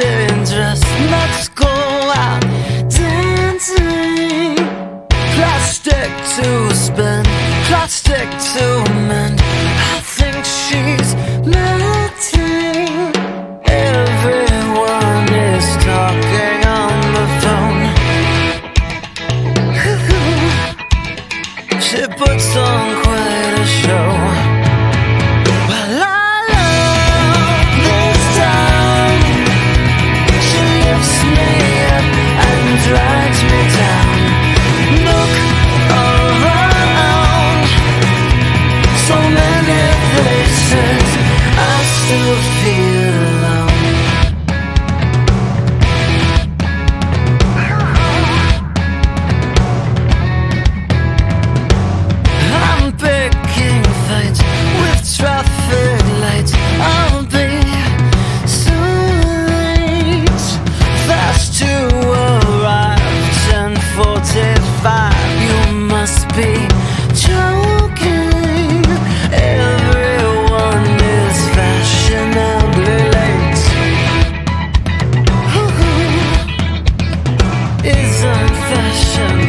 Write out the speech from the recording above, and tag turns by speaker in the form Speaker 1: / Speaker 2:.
Speaker 1: getting. Let's go out dancing. Plastic to spend, plastic to mend. I think she's melting. Everyone is talking on the phone. She puts on. feel confession